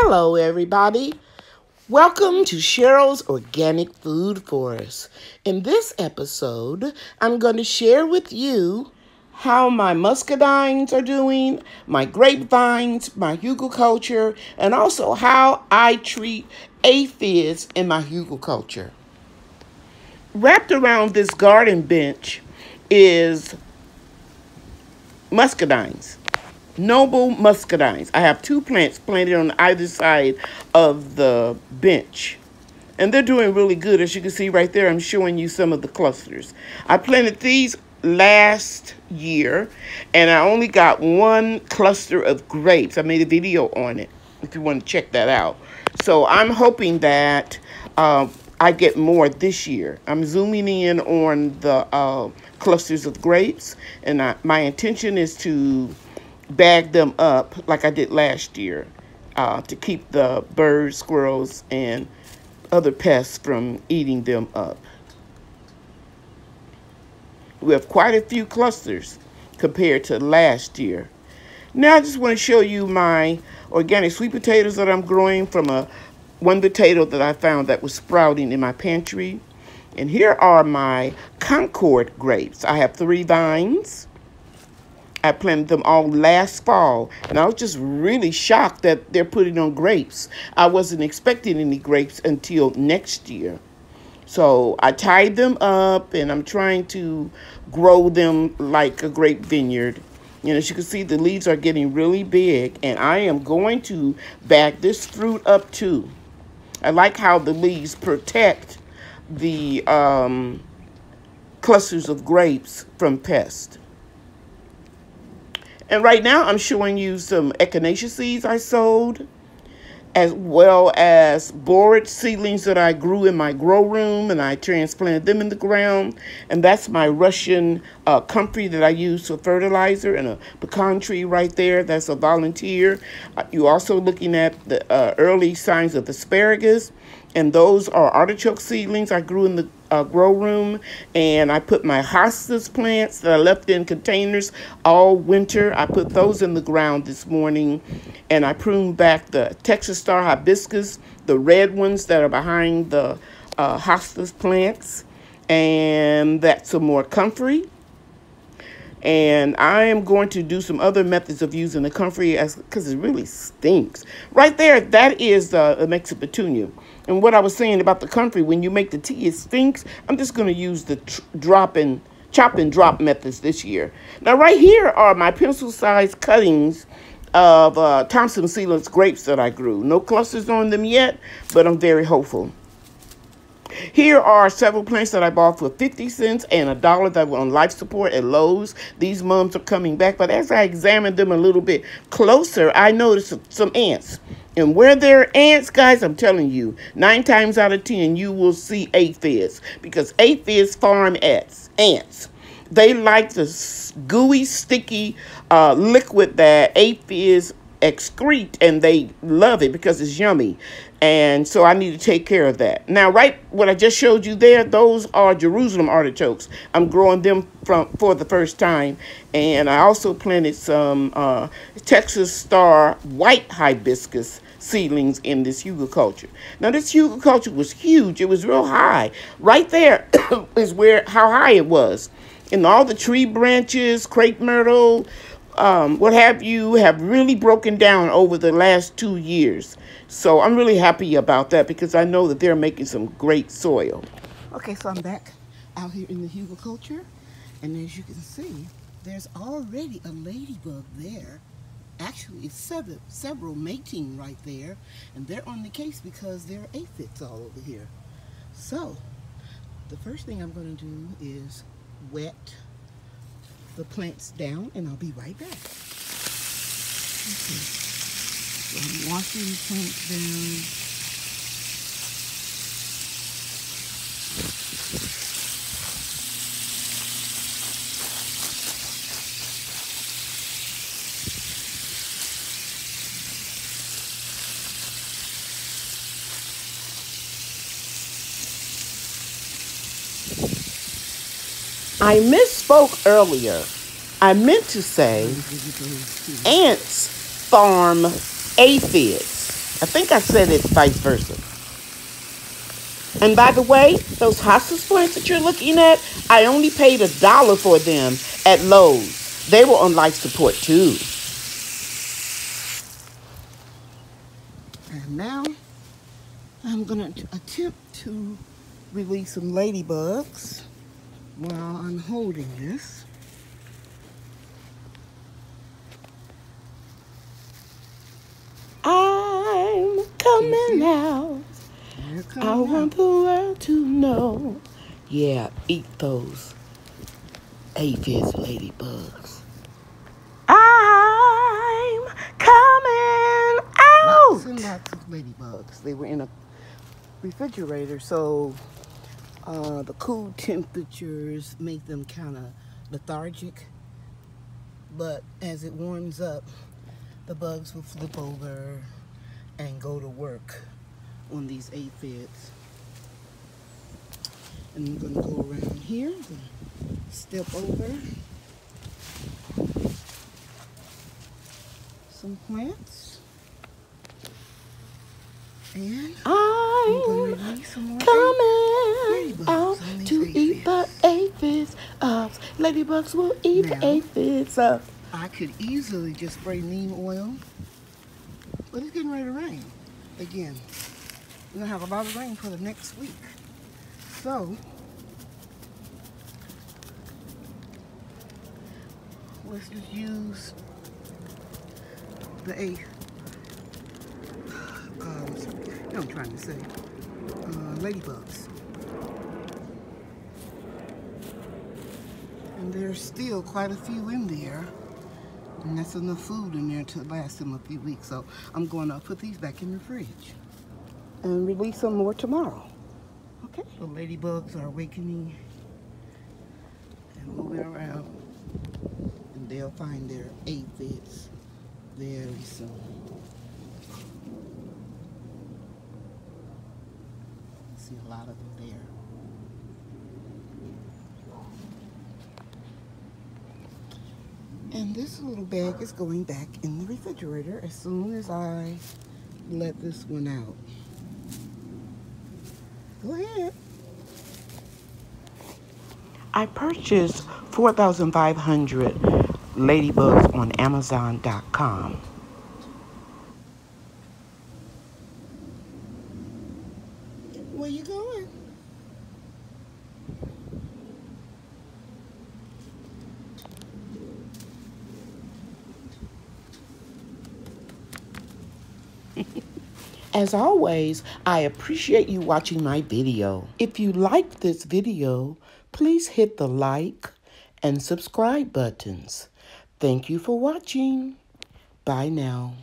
Hello, everybody. Welcome to Cheryl's Organic Food Forest. In this episode, I'm going to share with you how my muscadines are doing, my grapevines, my hugelkultur, and also how I treat aphids in my hugelkultur. Wrapped around this garden bench is muscadines. Noble muscadines. I have two plants planted on either side of the bench. And they're doing really good. As you can see right there, I'm showing you some of the clusters. I planted these last year, and I only got one cluster of grapes. I made a video on it if you want to check that out. So I'm hoping that uh, I get more this year. I'm zooming in on the uh, clusters of grapes, and I, my intention is to bag them up like I did last year uh, to keep the birds, squirrels, and other pests from eating them up. We have quite a few clusters compared to last year. Now I just want to show you my organic sweet potatoes that I'm growing from a one potato that I found that was sprouting in my pantry. And here are my Concord grapes. I have three vines. I planted them all last fall, and I was just really shocked that they're putting on grapes. I wasn't expecting any grapes until next year. So I tied them up, and I'm trying to grow them like a grape vineyard. And as you can see, the leaves are getting really big, and I am going to back this fruit up too. I like how the leaves protect the um, clusters of grapes from pests. And right now I'm showing you some echinacea seeds I sowed, as well as borage seedlings that I grew in my grow room and I transplanted them in the ground. And that's my Russian uh, comfrey that I use for fertilizer and a pecan tree right there. That's a volunteer. Uh, you're also looking at the uh, early signs of asparagus and those are artichoke seedlings I grew in the uh, grow room and I put my hostas plants that I left in containers all winter. I put those in the ground this morning and I pruned back the Texas Star hibiscus, the red ones that are behind the uh, hostas plants and that's some more comfrey. And I am going to do some other methods of using the comfrey as because it really stinks. Right there, that is uh, a Mexican petunia. And what I was saying about the comfrey, when you make the tea, it stinks. I'm just going to use the drop and chop and drop methods this year. Now, right here are my pencil-sized cuttings of uh, Thompson Seedless grapes that I grew. No clusters on them yet, but I'm very hopeful. Here are several plants that I bought for 50 cents and a dollar that were on life support at Lowe's. These mums are coming back, but as I examined them a little bit closer, I noticed some ants. And where there are ants, guys, I'm telling you, nine times out of ten, you will see aphids because aphids farm ants. Ants. They like the gooey, sticky uh, liquid that aphids excrete, and they love it because it's yummy. And so I need to take care of that. Now, right, what I just showed you there, those are Jerusalem artichokes. I'm growing them from for the first time. And I also planted some uh, Texas Star white hibiscus seedlings in this hugelkultur. Now this hugelkultur was huge. It was real high. Right there is where how high it was. And all the tree branches, crepe myrtle, um, what have you, have really broken down over the last two years. So I'm really happy about that because I know that they're making some great soil. Okay, so I'm back out here in the Hugo hugelkultur. And as you can see, there's already a ladybug there actually it's several, several mating right there and they're on the case because there are aphids all over here. So the first thing I'm going to do is wet the plants down and I'll be right back. Okay. So I'm washing the plants down I misspoke earlier. I meant to say ants farm aphids. I think I said it vice versa. And by the way, those hostas plants that you're looking at, I only paid a dollar for them at Lowe's. They were on life support too. And now I'm going to attempt to release some ladybugs while I'm holding this. I'm coming out. I want the world to know. Yeah, eat those aphids, ladybugs. I'm coming out. Lots and lots of ladybugs. They were in a refrigerator, so uh, the cool temperatures make them kind of lethargic. But as it warms up, the bugs will flip over and go to work on these aphids. And I'm going to go around here, step over some plants. And I'm, I'm coming out to eat the aphids up. Ladybugs will eat now, the aphids up. I could easily just spray neem oil, but it's getting ready to rain again. We're gonna have a lot of rain for the next week. So, let's just use the eighth. um, I'm trying to say, uh, ladybugs. There's still quite a few in there. And that's enough food in there to last them a few weeks. So I'm going to put these back in the fridge and release some more tomorrow. Okay. The ladybugs are awakening and moving around. And they'll find their aphids very soon. See a lot of them there. And this little bag is going back in the refrigerator as soon as I let this one out. Go ahead. I purchased 4,500 ladybugs on Amazon.com. Where you going? As always, I appreciate you watching my video. If you liked this video, please hit the like and subscribe buttons. Thank you for watching. Bye now.